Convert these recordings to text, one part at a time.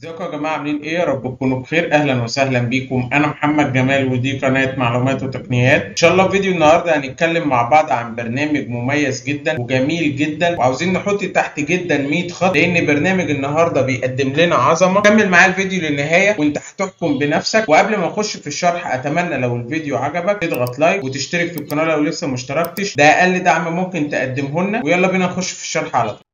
ازيكم يا جماعة عاملين إيه؟ يا رب تكونوا بخير. أهلا وسهلا بيكم. أنا محمد جمال ودي قناة معلومات وتقنيات. إن شاء الله في فيديو النهارده هنتكلم مع بعض عن برنامج مميز جدا وجميل جدا وعاوزين نحط تحت جدا 100 خط لأن برنامج النهارده بيقدم لنا عظمة. كمل معايا الفيديو للنهاية وأنت هتحكم بنفسك. وقبل ما نخش في الشرح أتمنى لو الفيديو عجبك تضغط لايك وتشترك في القناة لو لسه ما اشتركتش. ده أقل دعم ممكن تقدمه لنا. ويلا بينا نخش في الشرح على طول.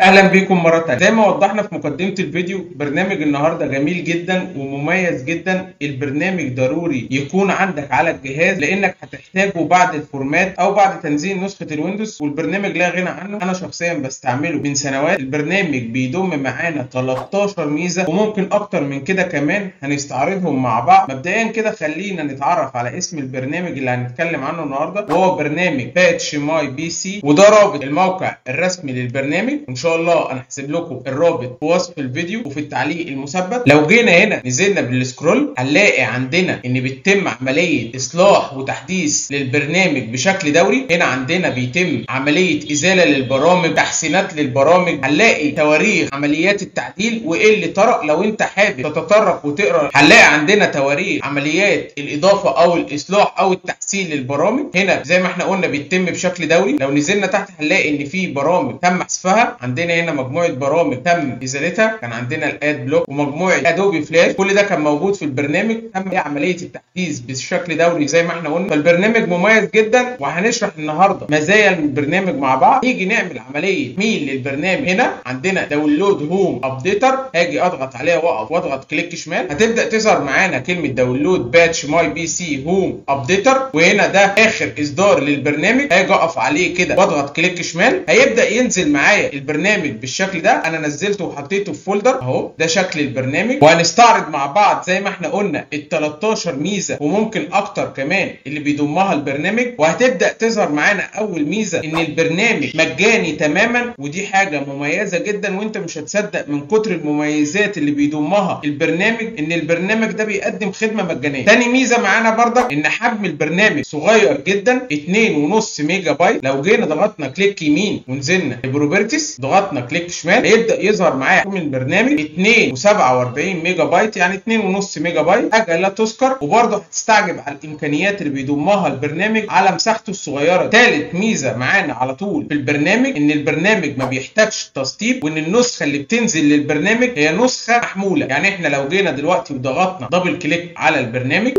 أهلا بيكم مرة تانية. زي ما وضحنا في مقدمة الفيديو برنامج النهارده جميل جدا ومميز جدا. البرنامج ضروري يكون عندك على الجهاز لأنك هتحتاجه بعد الفورمات أو بعد تنزيل نسخة الويندوز. والبرنامج لا غنى عنه. أنا شخصيا بستعمله من سنوات. البرنامج بيضم معانا 13 ميزة وممكن أكتر من كده كمان هنستعرضهم مع بعض. مبدئيا كده خلينا نتعرف على اسم البرنامج اللي هنتكلم عنه النهارده. وهو برنامج Patch My PC وده رابط الموقع الرسمي للبرنامج. وان شاء الله أنا هسيب لكم الرابط في وصف الفيديو وفي التعليق المثبت. لو جينا هنا نزلنا بال scroll هنلاقي عندنا إن بيتم عملية إصلاح وتحديث للبرنامج بشكل دوري. هنا عندنا بيتم عملية إزالة للبرامج تحسينات للبرامج. هنلاقي تواريخ عمليات التعديل وإيه اللي طرق لو أنت حابب تتطرق وتقرأ هنلاقي عندنا تواريخ عمليات الإضافة أو الإصلاح أو التحسين للبرامج. هنا زي ما إحنا قلنا بيتم بشكل دوري. لو نزلنا تحت هنلاقي إن في برامج تم حذفها. هنا مجموعة برامج تم إزالتها. كان عندنا ال AdBlock ومجموعة Adobe Flash كل ده كان موجود في البرنامج. تم عملية التحديث بشكل دوري زي ما إحنا قلنا. فالبرنامج مميز جدا. وهنشرح النهارده مزايا البرنامج مع بعض. نيجي نعمل عملية ميل للبرنامج هنا. عندنا download Home Updater هاجي أضغط عليها وأقف وأضغط click شمال. هتبدأ تظهر معانا كلمة download Patch My PC Home Updater وهنا ده آخر إصدار للبرنامج. هاجي أقف عليه كده وأضغط click شمال. هيبدأ ينزل معايا البرنامج بالشكل ده أنا نزلته وحطيته في folder أهو. ده شكل البرنامج. وهنستعرض مع بعض زي ما إحنا قلنا ال 13 ميزة وممكن أكتر كمان اللي بيضمها البرنامج. وهتبدأ تظهر معانا أول ميزة إن البرنامج مجاني تماما ودي حاجة مميزة جدا وأنت مش هتصدق من كتر المميزات اللي بيضمها البرنامج إن البرنامج ده بيقدم خدمة مجانية. تاني ميزة معانا برضك إن حجم البرنامج صغير جدا 2.5 ميجا بايت. لو جينا ضغطنا click يمين ونزلنا properties ضغطنا click شمال هيبدأ يظهر معايا حجم البرنامج 2.47 ميجا بايت يعني 2.5 ميجا بايت. حاجة لا تذكر وبرضه هتستعجب على الإمكانيات اللي بيضمها البرنامج على مساحته الصغيرة. ثالث ميزة معانا على طول في البرنامج إن البرنامج ما بيحتاجش تسطيب وإن النسخة اللي بتنزل للبرنامج هي نسخة محمولة. يعني إحنا لو جينا دلوقتي وضغطنا double click على البرنامج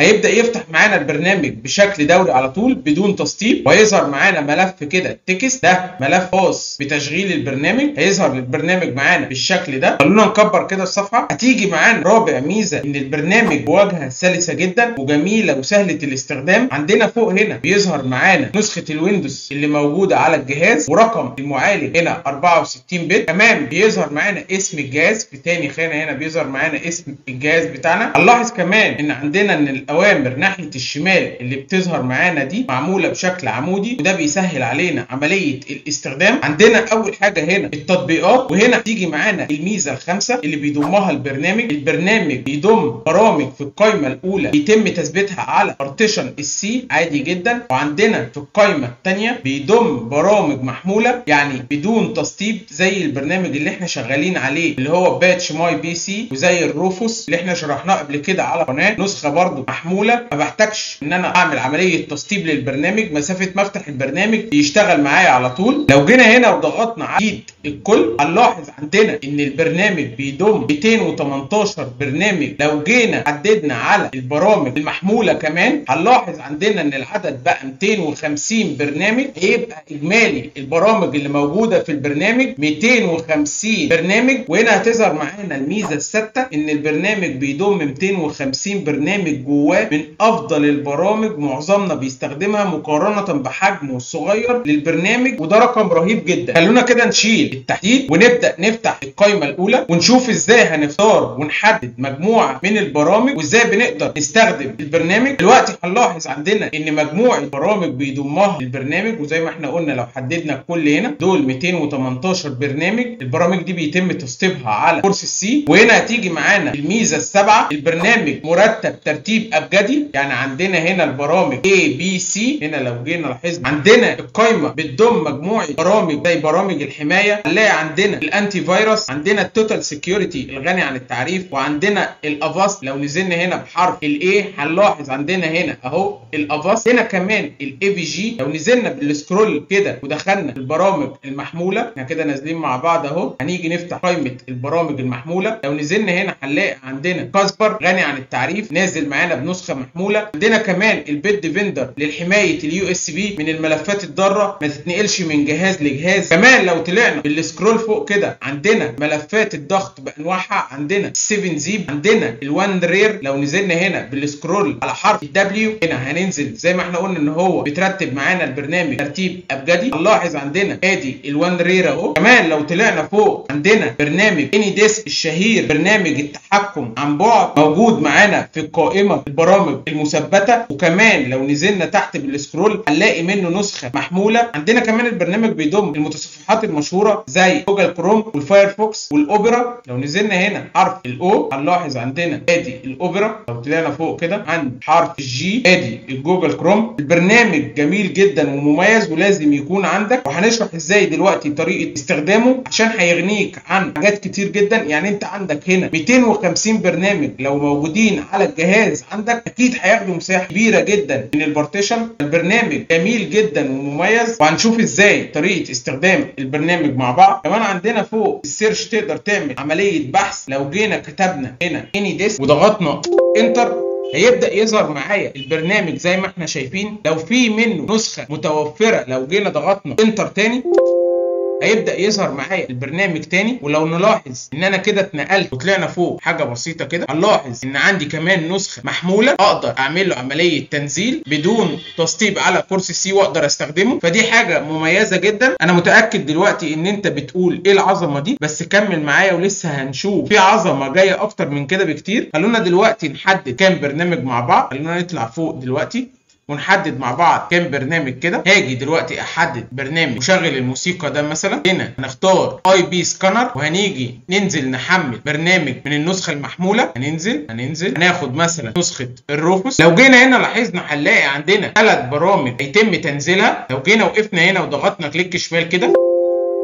هيبدأ يفتح معانا البرنامج بشكل دوري على طول بدون تسطيب وهيظهر معانا ملف كده text ده ملف خاص بتشغيل البرنامج هيظهر البرنامج معانا بالشكل ده. خلونا نكبر كده الصفحة. هتيجي معانا رابع ميزة إن البرنامج بواجهة سلسة جدا وجميلة وسهلة الاستخدام. عندنا فوق هنا بيظهر معانا نسخة الويندوز اللي موجودة على الجهاز ورقم المعالج هنا 64 bit كمان بيظهر معانا اسم الجهاز في تاني خانة هنا بيظهر معانا اسم الجهاز بتاعنا. هنلاحظ كمان إن عندنا إن الأوامر ناحية الشمال اللي بتظهر معانا دي معمولة بشكل عمودي وده بيسهل علينا عملية الاستخدام. عندنا أول حاجة هنا التطبيقات وهنا تيجي معانا الميزة الخامسة اللي بيضمها البرنامج. البرنامج بيضم برامج في القائمه الأولى بيتم تثبيتها على partition ال C عادي جدا. وعندنا في القائمه الثانية بيضم برامج محمولة يعني بدون تسطيب زي البرنامج اللي إحنا شغالين عليه اللي هو Patch My PC وزي ال Rufus اللي إحنا شرحناه قبل كده على قناه نسخة برضو محمولة. ما بحتاجش إن أنا أعمل عملية تسطيب للبرنامج. مسافة ما أفتح البرنامج يشتغل معايا على طول. لو جينا هنا وضغطنا على إيد الكل هنلاحظ عندنا إن البرنامج بيضم 218 برنامج. لو جينا حددنا على البرامج المحمولة كمان هنلاحظ عندنا إن العدد بقى 250 برنامج. هيبقى إجمالي البرامج اللي موجودة في البرنامج 250 برنامج. وهنا هتظهر معانا الميزة السادسه إن البرنامج بيضم 250 برنامج جواه من أفضل البرامج معظمنا بيستخدمها مقارنة بحجمه الصغير للبرنامج وده رقم رهيب جدا. خلونا كده نشيل التحديد ونبدأ نفتح القائمه الأولى ونشوف إزاي هنختار ونحدد مجموعة من البرامج وإزاي بنقدر نستخدم البرنامج. دلوقتي هنلاحظ عندنا إن مجموعة برامج بيضمها البرنامج وزي ما إحنا قلنا لو حددنا الكل هنا دول 218 برنامج البرامج دي بيتم تسطيبها على partition السي وهنا هتيجي معانا الميزة السابعة البرنامج مرتب ترتيب ابجدي يعني عندنا هنا البرامج A B C. هنا لو جينا لاحظنا عندنا القائمه بتضم مجموعة برامج زي برامج الحماية. هنلاقي عندنا ال antivirus عندنا ال Total Security الغني عن التعريف وعندنا ال Avast. لو نزلنا هنا بحرف ال A هنلاحظ عندنا هنا أهو ال Avast. هنا كمان ال AVG لو نزلنا بال scroll كده ودخلنا البرامج المحمولة إحنا كده نازلين مع بعض أهو. هنيجي نفتح قائمة البرامج المحمولة. لو نزلنا هنا هنلاقي عندنا Kasper غني عن التعريف. نازل معانا بنسخه محمولة. عندنا كمان ال Bitdefender للحماية ال USB من الملفات الضارة ما تتنقلش من جهاز لجهاز. كمان لو طلعنا بال scroll فوق كده عندنا ملفات الضغط بأنواعها. عندنا 7 Zip عندنا ال WinRAR لو نزلنا هنا بال scroll على حرف ال W هنا هننزل زي ما إحنا قلنا إن هو بيترتب معانا البرنامج ترتيب أبجدي. نلاحظ عندنا أدي ال WinRAR أهو. كمان لو طلعنا فوق عندنا برنامج AnyDesk الشهير برنامج التحكم عن بعد موجود معانا في القائمة. البرامج المثبتة وكمان لو نزلنا تحت بال scroll هنلاقي منه نسخة محمولة. عندنا كمان البرنامج بيضم المتصفحات المشهورة زي Google Chrome وال Firefox وال Opera. لو نزلنا هنا حرف ال O هنلاحظ عندنا آدي الأوبرا. لو طلعنا فوق كده عند حرف ال G آدي ال Google Chrome. البرنامج جميل جدا ومميز ولازم يكون عندك. وهنشرح إزاي دلوقتي طريقة استخدامه عشان هيغنيك عن حاجات كتير جدا. يعني أنت عندك هنا 250 برنامج لو موجودين على الجهاز عندك. أكيد هياخدوا مساحة كبيرة جدا من ال partition. البرنامج جميل جدا ومميز. وهنشوف إزاي طريقة استخدام البرنامج مع بعض. كمان عندنا فوق ال search تقدر تعمل عملية بحث. لو جينا كتبنا هنا AnyDesk وضغطنا Enter هيبدأ يظهر معايا البرنامج زي ما إحنا شايفين. لو في منه نسخة متوفرة لو جينا ضغطنا Enter تاني هيبدأ يظهر معايا البرنامج تاني. ولو نلاحظ إن أنا كده اتنقلت وطلعنا فوق حاجة بسيطة كده هنلاحظ إن عندي كمان نسخة محمولة أقدر أعمل له عملية تنزيل بدون تسطيب على partition سي وأقدر أستخدمه. فدي حاجة مميزة جدا. أنا متأكد دلوقتي إن أنت بتقول إيه العظمة دي بس كمل معايا ولسه هنشوف. في عظمة جاية أكتر من كده بكتير. خلونا دلوقتي نحدد كام برنامج مع بعض. خلونا نطلع فوق دلوقتي. ونحدد مع بعض كام برنامج كده. هاجي دلوقتي أحدد برنامج مشغل الموسيقى ده مثلا. هنا هنختار IP Scanner وهنيجي ننزل نحمل برنامج من النسخة المحمولة. هننزل هننزل. هناخد مثلا نسخة ال Rufus لو جينا هنا لاحظنا هنلاقي عندنا ثلاث برامج هيتم تنزيلها. لو جينا وقفنا هنا وضغطنا click شمال كده.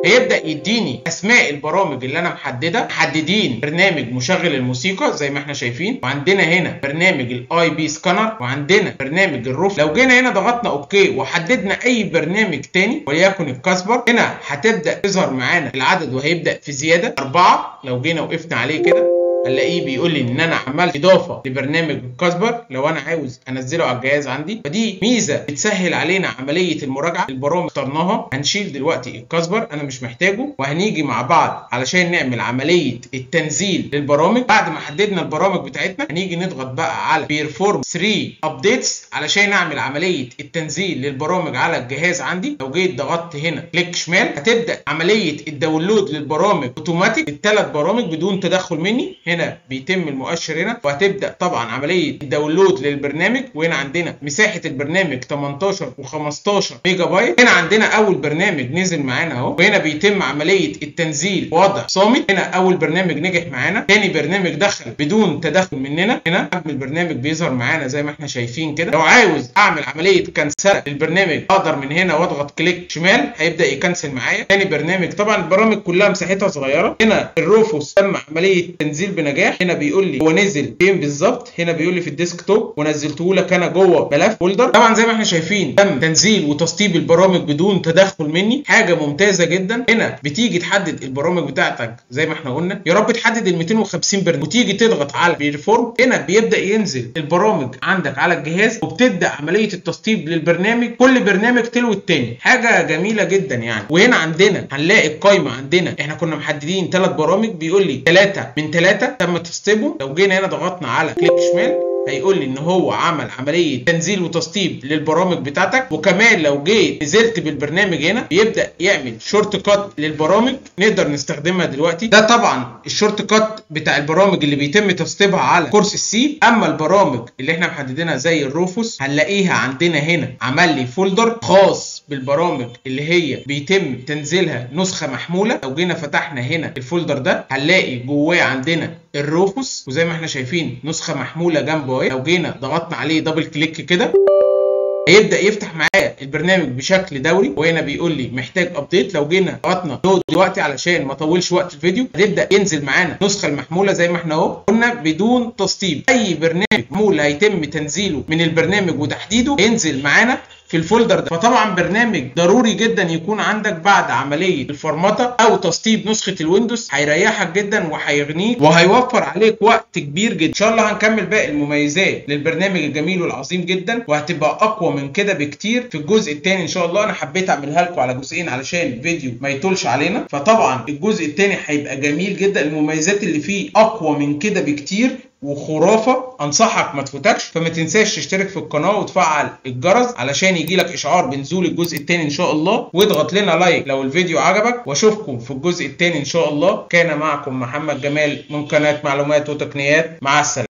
هيبدأ يديني أسماء البرامج اللي أنا محددها محددين برنامج مشغل الموسيقى زي ما إحنا شايفين وعندنا هنا برنامج ال IP Scanner وعندنا برنامج ال Rufus لو جينا هنا ضغطنا OK وحددنا أي برنامج تاني وليكن ال Kasper هنا هتبدأ تظهر معانا العدد وهيبدأ في زيادة أربعة. لو جينا وقفنا عليه كده هنلاقيه بيقول لي إن أنا عملت إضافة لبرنامج Kasper لو أنا عاوز أنزله على الجهاز عندي. فدي ميزة بتسهل علينا عملية المراجعة البرامج اخترناها. هنشيل دلوقتي ال Kasper أنا مش محتاجه. وهنيجي مع بعض علشان نعمل عملية التنزيل للبرامج. بعد ما حددنا البرامج بتاعتنا هنيجي نضغط بقى على Perform 3 Updates علشان أعمل عملية التنزيل للبرامج على الجهاز عندي. لو جيت ضغطت هنا click شمال هتبدأ عملية ال download للبرامج اوتوماتيك الثلاث برامج بدون تدخل مني. هنا بيتم المؤشر هنا وهتبدأ طبعا عملية ال download للبرنامج. وهنا عندنا مساحة البرنامج 18 و15 ميجا بايت. هنا عندنا أول برنامج نزل معانا أهو. وهنا بيتم عملية التنزيل وضع صامت. هنا أول برنامج نجح معانا. تاني برنامج دخل بدون تدخل مننا. هنا حجم البرنامج بيظهر معانا زي ما إحنا شايفين كده. لو عاوز أعمل عملية cancel للبرنامج أقدر من هنا وأضغط click شمال. هيبدأ يكنسل معايا. تاني برنامج طبعا البرامج كلها مساحتها صغيرة. هنا ال Rufus تم عملية تنزيل بنجاح هنا بيقول لي هو نزل فين بالظبط؟ هنا بيقول لي في ال desktop ونزلته لك أنا جوه ملف folder. طبعا زي ما إحنا شايفين تم تنزيل وتسطيب البرامج بدون تدخل مني. حاجة ممتازة جدا. هنا بتيجي تحدد البرامج بتاعتك زي ما إحنا قلنا. يا رب تحدد ال 250 برنامج وتيجي تضغط على Perform هنا بيبدأ ينزل البرامج عندك على الجهاز وبتبدأ عملية التسطيب للبرنامج. كل برنامج تلو التاني. حاجة جميلة جدا يعني. وهنا عندنا هنلاقي القايمة عندنا. إحنا كنا محددين ثلاث برامج. بيقول لي ثلاثة من ثلاثة تم تسطيبه لو جينا هنا ضغطنا على click شمال هيقول لي إن هو عمل عملية تنزيل وتسطيب للبرامج بتاعتك وكمان لو جيت نزلت بالبرنامج هنا بيبدا يعمل shortcut للبرامج نقدر نستخدمها دلوقتي. ده طبعا ال shortcut بتاع البرامج اللي بيتم تسطيبها على قرص ال C أما البرامج اللي إحنا محددينها زي ال Rufus هنلاقيها عندنا هنا عمل لي folder خاص بالبرامج اللي هي بيتم تنزيلها نسخة محمولة. لو جينا فتحنا هنا ال folder ده هنلاقي جواه عندنا ال Rufus وزي ما إحنا شايفين نسخة محمولة جنبه اهي. لو جينا ضغطنا عليه double click كده هيبدأ يفتح معايا البرنامج بشكل فوري. وهنا بيقول لي محتاج update لو جينا ضغطنا لود دلوقتي علشان ما اطولش وقت الفيديو هتبدأ ينزل معانا النسخه المحمولة زي ما إحنا اهو. قلنا بدون تسطيب أي برنامج محمول هيتم تنزيله من البرنامج وتحديده هينزل معانا في ال folder ده. فطبعا برنامج ضروري جدا يكون عندك بعد عملية الفرمطه أو تسطيب نسخة ال Windows. هيريحك جدا وهيغنيك وهيوفر عليك وقت كبير جدا. إن شاء الله هنكمل باقي المميزات للبرنامج الجميل والعظيم جدا. وهتبقى أقوى من كده بكتير في الجزء الثاني إن شاء الله. أنا حبيت أعملها لكم على جزئين علشان الفيديو ما يطولش علينا. فطبعا الجزء الثاني هيبقى جميل جدا. المميزات اللي فيه أقوى من كده بكتير وخرافة أنصحك ما تفوتكش. فما تنساش تشترك في القناة وتفعل الجرس علشان يجي لك إشعار بنزول الجزء الثاني إن شاء الله. واضغط لنا لايك لو الفيديو عجبك. وأشوفكم في الجزء الثاني إن شاء الله. كان معكم محمد جمال من قناه معلومات وتقنيات. مع السلامة.